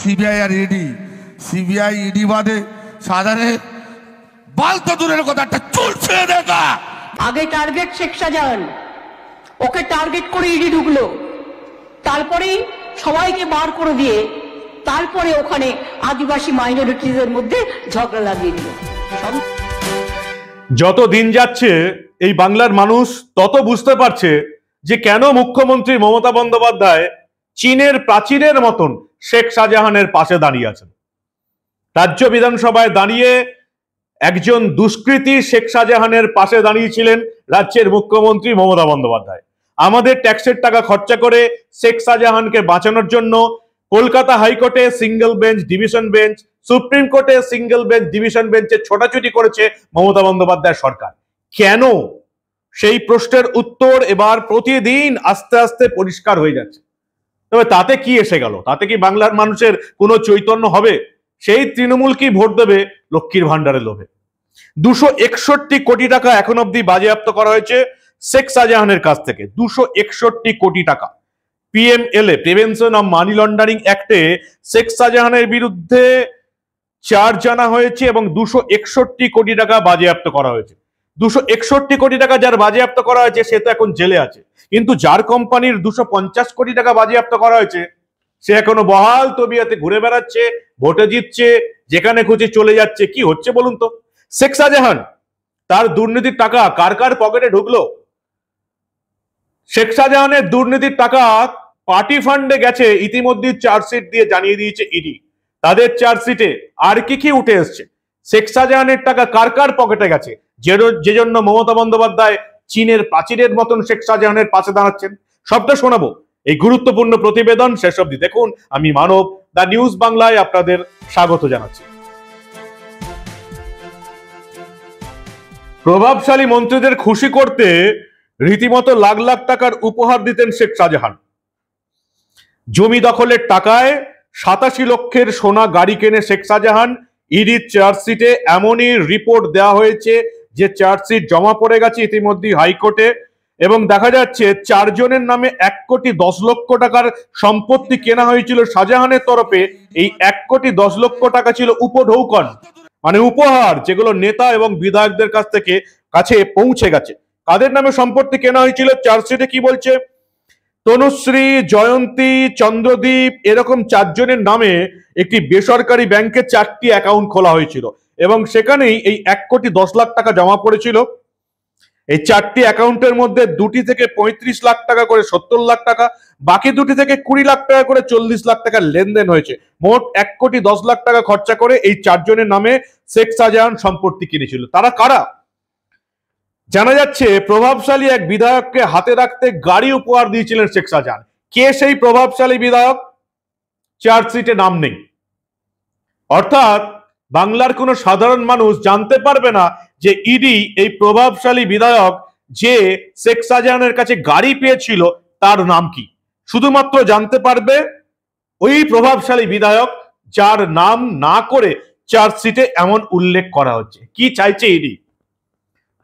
CBI আর ED CBI ED বাদে সাধারে বাল তো দূরের কথা একটা চুল ছেড়ে দেখা। আগে টার্গেট শেখ শাহজাহান ওকে টার্গেট করে ইডি ঢুকলো। তারপরেই সবাইকে বার করে দিয়ে তারপরে ওখানে আদিবাসী মাইনরিটিদের মধ্যে ঝগড়া লাগিয়ে দিল। যত দিন যাচ্ছে এই বাংলার মানুষ তত বুঝতে পারছে যে কেন মুখ্যমন্ত্রী মমতা বন্দ্যোপাধ্যায় চীনের প্রাচীনের মতন শেখ শাহজাহানের পাশে দাঁড়িয়ে আছেন। রাজ্য বিধানসভায় দাঁড়িয়ে একজন দুষ্কৃতী শেখ শাহজাহানের পাশে দাঁড়িয়েছিলেন রাজ্যের মুখ্যমন্ত্রী মমতা বন্দ্যোপাধ্যায়। আমাদের ট্যাক্সের টাকা খরচা করে শেখ শাহজাহানকে বাঁচানোর জন্য কলকাতা হাইকোর্টে single bench, division bench, supreme কোর্টে সিঙ্গেল বেঞ্চ, ডিভিশন বেঞ্চে ছোটাছুটি করেছে মমতা বন্দ্যোপাধ্যায় সরকার। কেন? সেই প্রশ্নের উত্তর এবার প্রতিদিন আস্তে আস্তে পরিষ্কার হয়ে যাচ্ছে। তবে তাতে কি এসে গেল? তাতে কি বাংলার মানুষের কোনো চৈতন্য হবে? সেই তৃণমূল কি ভোট দেবে? লক্ষ্মীর ভান্ডারের লোভে। দুশো একষট্টি কোটি টাকা এখন অব্দি বাজেয়াপ্ত করা হয়েছে শেখ শাহজাহানের কাছ থেকে। দুশো একষট্টি কোটি টাকা। PMLA prevention of money laundering অ্যাক্টে Sheikh শাহজাহানের বিরুদ্ধে চার্জ জানা হয়েছে এবং দুশো একষট্টি কোটি টাকা বাজেয়াপ্ত করা হয়েছে। দুশো একষট্টি কোটি টাকা যার বাজেয়াপ্ত করা হয়েছে, সে তো এখন জেলে আছে। কিন্তু যার কোম্পানির দুশো পঞ্চাশ কোটি টাকা বাজেয়াপ্ত করা হয়েছে, সে এখনও বহাল তবিয়াতে ঘুরে বেড়াচ্ছে, ভোটে জিতছে, যেখানে খুঁজে চলে যাচ্ছে। কি হচ্ছে বলুন তো? শেখ শাহজাহান, তার দুর্নীতির টাকা কার কার পকেটে ঢুকলো? শেখ শাহজাহানের দুর্নীতির টাকা পার্টি ফান্ডে গেছে ইতিমধ্যে চার্জশিট দিয়ে জানিয়ে দিয়েছে ইডি। তাদের চার্জশিটে আর কি কি উঠে এসছে? শেখ শাহজাহানের টাকা কার কার পকেটে গেছে? যে জন্য মমতা বন্দ্যোপাধ্যায় চীনের প্রাচীরের মতন শেখ শাহজাহানের পাশে দাঁড়াচ্ছেন? সবটা শোনাবো। এই গুরুত্বপূর্ণ প্রতিবেদন শেষ অবধি দেখুন। আমি মানব দা নিউজ বাংলায় আপনাদের স্বাগত জানাচ্ছি। প্রভাবশালী মন্ত্রীদের খুশি করতে রীতিমতো লাখ লাখ টাকার উপহার দিতেন শেখ শাহজাহান জমি দখলের টাকায় সাতাশি লক্ষের সোনা গাড়ি কেনে শেখ শাহজাহান ইডির চার্জশিটে এমনই রিপোর্ট দেওয়া হয়েছে যে চার্জশিট জমা পড়ে গেছে ইতিমধ্যে হাইকোর্টে। এবং দেখা যাচ্ছে চারজনের নামে এক কোটি দশ লক্ষ টাকার সম্পত্তি কেনা হয়েছিল শাহজাহানের তরফে। এই এক কোটি দশ লক্ষ টাকা ছিল উপঢৌকন মানে উপহার, যেগুলো নেতা এবং বিধায়কদের কাছ থেকে কাছে পৌঁছে গেছে। কাদের নামে সম্পত্তি কেনা হয়েছিল? চার্জশিটে কি বলছে? তনুশ্রী, জয়ন্তী, চন্দ্রদীপ এরকম চারজনের নামে একটি বেসরকারি ব্যাংকে চারটি অ্যাকাউন্ট খোলা হয়েছিল এবং সেখানেই এই এক কোটি দশ লাখ টাকা জমা পড়েছিল। এই চারটি অ্যাকাউন্টের মধ্যে দুটি থেকে পঁয়ত্রিশ লাখ টাকা করে সত্তর লাখ টাকা, বাকি দুটি থেকে কুড়ি লাখ টাকা করে চল্লিশ লাখ টাকার লেনদেন হয়েছে। মোট এক কোটি দশ লাখ টাকা খরচা করে এই চারজনের নামে শেখ শাহজাহান সম্পত্তি কিনেছিল। তারা কারা? জানা যাচ্ছে, প্রভাবশালী এক বিধায়ককে হাতে রাখতে গাড়ি উপহার দিয়েছিলেন শেখ শাহজাহান। কে সেই প্রভাবশালী বিধায়ক? চার্জশিটে নাম নেই। অর্থাৎ, বাংলার কোনো সাধারণ মানুষ জানতে পারবে না যে ইডি এই প্রভাবশালী বিধায়ক যে শেখ শাহজাহানের কাছে গাড়ি পেয়েছিল, তার নাম কি? শুধুমাত্র জানতে পারবে ওই প্রভাবশালী বিধায়ক, যার নাম না করে চার্জশিটে এমন উল্লেখ করা হচ্ছে। কি চাইছে ইডি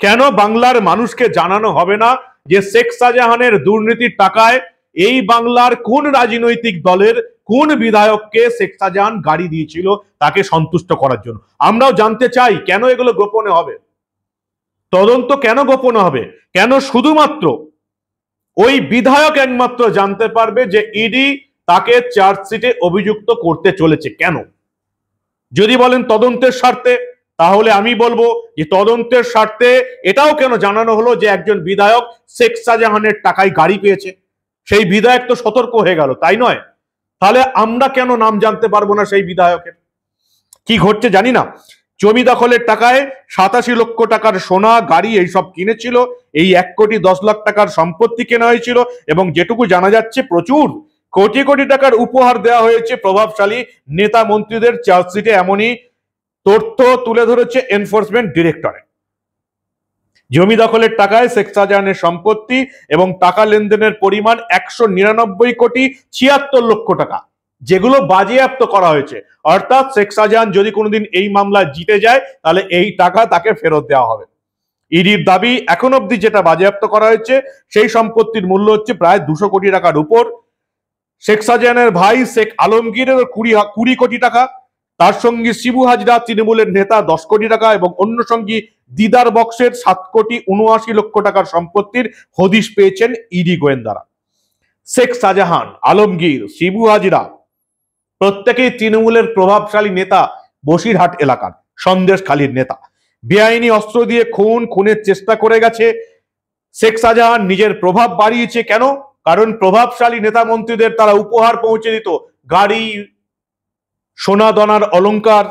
কেন বাংলার মানুষকে জানানো হবে না যে শেখ শাহজাহানের দুর্নীতির টাকায় এই বাংলার কোন রাজনৈতিক দলের কোন বিধায়ককে শেখ শাহজাহান গাড়ি দিয়েছিল তাকে সন্তুষ্ট করার জন্য? আমরাও জানতে চাই কেন এগুলো গোপনে হবে? তদন্ত কেন গোপনে হবে? কেন শুধুমাত্র ওই বিধায়ক একমাত্র জানতে পারবে যে ইডি তাকে চার্জশিটে অভিযুক্ত করতে চলেছে কেন? যদি বলেন তদন্তের স্বার্থে। তাহলে আমি বলব যে তদন্তের স্বার্থে এটাও কেন জানানো হলো যে একজন বিধায়ক শেখ শাহজাহানের টাকায় গাড়ি পেয়েছে? সেই বিধায়ক তো সতর্ক হয়ে গেল, তাই নয়? তাহলে আমরা কেন নাম জানতে পারব না সেই বিধায়কের? কি ঘটছে জানি না। জমি দখলের টাকায় সাতাশি লক্ষ টাকার সোনা, গাড়ি এইসব কিনেছিল, এই এক কোটি দশ লাখ টাকার সম্পত্তি কেনা হয়েছিল এবং যেটুকু জানা যাচ্ছে প্রচুর। কোটি কোটি টাকার উপহার দেওয়া হয়েছে প্রভাবশালী নেতা মন্ত্রীদের চার্জশিটে, এমনই তথ্য তুলে ধরেছে এনফোর্সমেন্ট ডিরেক্টরে জমি দখলের টাকায় শেখ শাহজাহানের সম্পত্তি এবং টাকা লেনদেনের পরিমাণ একশো নিরানব্বই কোটি ছিয়াত্তর লক্ষ টাকা, যেগুলো বাজেয়াপ্ত করা হয়েছে। অর্থাৎ শেখ শাহজাহান যদি কোনোদিন এই মামলায় জিতে যায়, তাহলে এই টাকা তাকে ফেরত দেওয়া হবে। ইডির দাবি এখন অবধি যেটা বাজেয়াপ্ত করা হয়েছে, সেই সম্পত্তির মূল্য হচ্ছে প্রায় দুশো কোটি টাকার উপর। শেখ শাহজাহানের ভাই শেখ আলমগীরের কুড়ি কুড়ি কোটি টাকা। তার সঙ্গে শিবু হাজরা, তৃণমূলের নেতা দশ কোটি টাকা এবং অন্য সঙ্গী দিদার বক্সের সাত কোটি উনআশি লক্ষ টাকার সম্পত্তির হদিশ পেয়েছেন ইডি গোয়েন্দারা। শেখ শাহজাহান, আলমগীর, শিবু হাজরা প্রত্যেকেই তৃণমূলের প্রভাবশালী নেতা বসিরহাট এলাকার, সন্দেশখালীর নেতা। বেআইনি অস্ত্র দিয়ে খুন, খুনের চেষ্টা করে গেছে। শেখ শাহজাহান নিজের প্রভাব বাড়িয়েছে কেন? কারণ প্রভাবশালী নেতা মন্ত্রীদের তারা উপহার পৌঁছে দিত, গাড়ি সোনা দনার অলংকার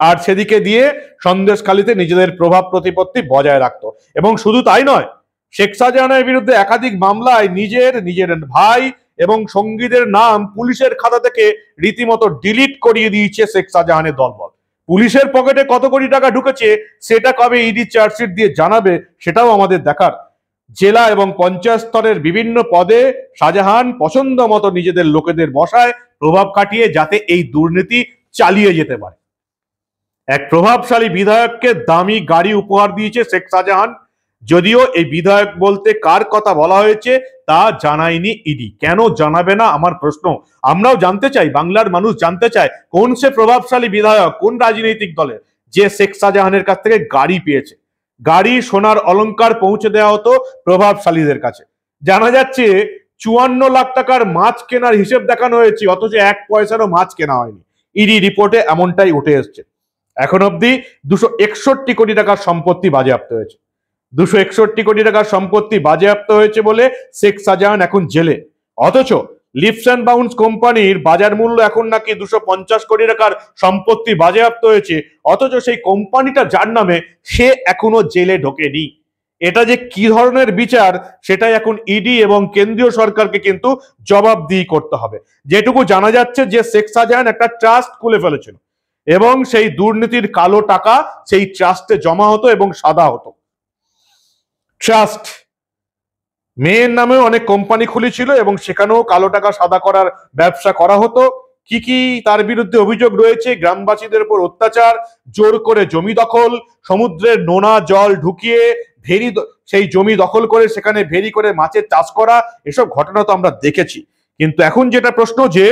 আর সেদিকে দিয়ে সন্দেশখালীতে নিজেদের প্রভাব প্রতিপত্তি বজায় রাখত। এবং শুধু তাই নয়, শেখ শাহজাহানের বিরুদ্ধে একাধিক মামলায় নিজের নিজের ভাই এবং সঙ্গীদের নাম পুলিশের খাতা থেকে রীতিমতো ডিলিট করিয়ে দিয়েছে শেখ শাহজাহানের দলবল। পুলিশের পকেটে কত কোটি টাকা ঢুকেছে, সেটা কবে ইডি চার্জশিট দিয়ে জানাবে, সেটাও আমাদের দেখার। জেলা এবং পঞ্চায়েত স্তরের বিভিন্ন পদে শাহজাহান পছন্দ মতো নিজেদের লোকেদের বসায় প্রভাব কাটিয়ে যাতে এই দুর্নীতি চালিয়ে যেতে পারে। এক প্রভাবশালী বিধায়ককে দামি গাড়ি উপহার দিয়েছে শেখ শাহজাহান। যদিও এই বিধায়ক বলতে কার কথা বলা হয়েছে তা জানায়নি ইডি। কেন জানাবে না আমার প্রশ্ন। আমরাও জানতে চাই, বাংলার মানুষ জানতে চায় কোন সে প্রভাবশালী বিধায়ক, কোন রাজনৈতিক দলের যে শেখ শাহজাহানের কাছ থেকে গাড়ি পেয়েছে। গাড়ি, সোনার অলংকার পৌঁছে দেওয়া হতো প্রভাবশালীদের কাছে। জানা যাচ্ছে চুয়ান্ন লাখ টাকার মাছ কেনার হিসেব দেখানো হয়েছে, অথচ এক পয়সারও মাছ কেনা হয়নি। ইডি রিপোর্টে এমনটাই উঠে এসছে। এখন অবধি দুশো একষট্টি কোটি টাকার সম্পত্তি বাজেয়াপ্ত হয়েছে। দুশো একষট্টি কোটি টাকার সম্পত্তি বাজেয়াপ্ত হয়েছে বলে শেখ শাহজাহান এখন জেলে। অথচ লিপস অ্যান্ড বাউন্স কোম্পানির বাজার মূল্য এখন নাকি দুশো পঞ্চাশ কোটি টাকার সম্পত্তি বাজেয়াপ্ত হয়েছে, অথচ সেই কোম্পানিটা যার নামে সে এখনও জেলে ঢোকেনি। এটা যে কি ধরনের বিচার, সেটাই এখন ইডি এবং কেন্দ্রীয় সরকারকে কিন্তু জবাবদিহি করতে হবে। যেটুকু জানা যাচ্ছে যে শেখ শাহজাহান একটা ট্রাস্ট খুলে ফেলেছিল এবং সেই দুর্নীতির কালো টাকা সেই ট্রাস্টে জমা হতো এবং সাদা হতো। ট্রাস্ট মেয়ের নামেও অনেক কোম্পানি খুলেছিল এবং সেখানেও কালো টাকা সাদা করার ব্যবসা করা হতো। কি কি তার বিরুদ্ধে অভিযোগ রয়েছে? গ্রামবাসীদের উপর অত্যাচার, জোর করে জমি দখল, সমুদ্রের নোনা জল ঢুকিয়ে ভেরি সেই জমি দখল করে, সেখানে ভেরি করে মাছের চাষ করা, এসব ঘটনা তো আমরা দেখেছি। কিন্তু এখন যেটা প্রশ্ন যে,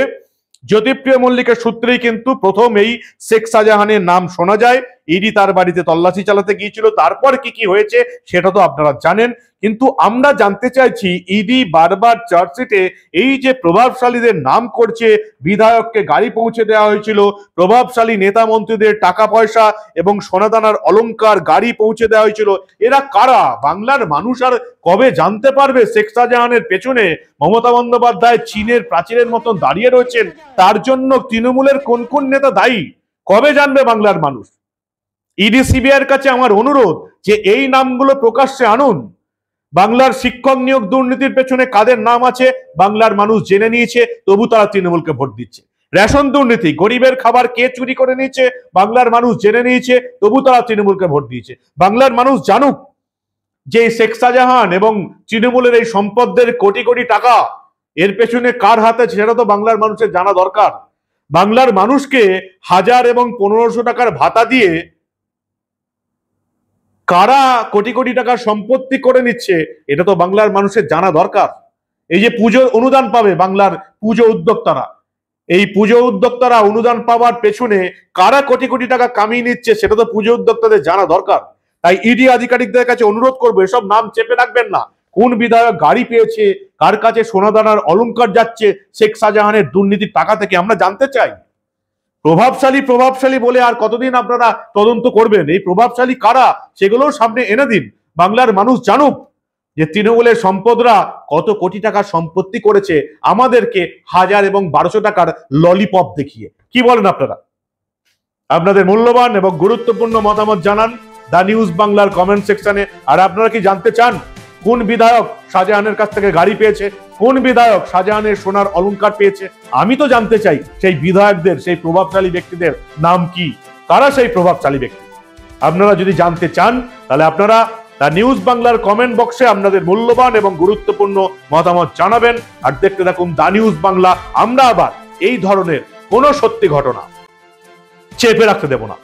জ্যোতিপ্রিয় মল্লিকের সূত্রেই কিন্তু প্রথম এই শেখ শাহজাহানের নাম শোনা যায়। ইডি তার বাড়িতে তল্লাশি চালাতে গিয়েছিল, তারপর কি কি হয়েছে সেটা তো আপনারা জানেন। কিন্তু আমরা জানতে চাইছি ইডি বারবার চার্জশিটে এই যে প্রভাবশালীদের নাম করছে, বিধায়ককে গাড়ি পৌঁছে দেওয়া হয়েছিল, প্রভাবশালী নেতা মন্ত্রীদের টাকা পয়সা এবং সোনাদানার অলংকার গাড়ি পৌঁছে দেওয়া হয়েছিল, এরা কারা? বাংলার মানুষ আর কবে জানতে পারবে? শেখ শাহজাহানের পেছনে মমতা বন্দ্যোপাধ্যায় চীনের প্রাচীরের মতন দাঁড়িয়ে রয়েছেন, তার জন্য তৃণমূলের কোন কোন নেতা দায়ী? কবে জানবে বাংলার মানুষ? ইডি সিবিআইয়ের কাছে আমার অনুরোধ যে এই নামগুলো প্রকাশ্যে আনুন। বাংলার শিক্ষক নিয়োগ দুর্নীতির পেছনে কাদের নাম আছে, বাংলার মানুষ জেনে নিয়েছে, তবু তারা তৃণমূলকে ভোট দিচ্ছে। রেশন দুর্নীতি, গরিবের খাবার কে চুরি করে নিয়েছে, বাংলার মানুষ জেনে নিয়েছে, তবু তারা তৃণমূলকে ভোট দিয়েছে। বাংলার মানুষ জানুক যে শেখ শাহজাহান এবং তৃণমূলের এই সম্পদের কোটি কোটি টাকা এর পেছনে কার হাতে সেটা তো বাংলার মানুষের জানা দরকার। বাংলার মানুষকে হাজার এবং পনেরোশো টাকার ভাতা দিয়ে কারা কোটি কোটি টাকার সম্পত্তি করে নিচ্ছে, এটা তো বাংলার মানুষের জানা দরকার। এই যে পুজো অনুদান পাবে বাংলার পুজো উদ্যোক্তারা, এই পুজো উদ্যোক্তারা অনুদান পাওয়ার পেছনে কারা কোটি কোটি টাকা কামিয়ে নিচ্ছে, সেটা তো পুজো উদ্যোক্তাদের জানা দরকার। তাই ইডি আধিকারিকদের কাছে অনুরোধ করব, এসব নাম চেপে রাখবেন না। কোন বিধায়ক গাড়ি পেয়েছে, কার কাছে সোনাদানার অলংকার যাচ্ছে, শেখ শাহজাহানের দুর্নীতির টাকা থেকে আমরা জানতে চাই। প্রভাবশালী প্রভাবশালী বলে আর কতদিন আপনারা তদন্ত করবেন? এই প্রভাবশালী কারা? সেগুলোও সামনে এনে দিন। বাংলার মানুষ জানুক যে তৃণমূলের সম্পদরা কত কোটি টাকার সম্পত্তি করেছে, আমাদেরকে হাজার এবং বারোশো টাকার ললিপপ দেখিয়ে। কি বলেন আপনারা? আপনাদের মূল্যবান এবং গুরুত্বপূর্ণ মতামত জানান দা নিউজ বাংলার কমেন্ট সেকশনে। আর আপনারা কি জানতে চান? কোন বিধায়ক শাহজাহানের কাছ থেকে গাড়ি পেয়েছে? কোন বিধায়ক শাহজাহানের সোনার অলংকার পেয়েছে? আমি তো জানতে চাই, সেই বিধায়কদের, সেই প্রভাবশালী ব্যক্তিদের নাম কি? কারা সেই প্রভাবশালী ব্যক্তি? আপনারা যদি জানতে চান, তাহলে আপনারা দ্য নিউজ বাংলার কমেন্ট বক্সে আপনাদের মূল্যবান এবং গুরুত্বপূর্ণ মতামত জানাবেন। আর দেখতে থাকুন দা নিউজ বাংলা। আমরা আবার এই ধরনের কোনো সত্যি ঘটনা চেপে রাখতে দেব না।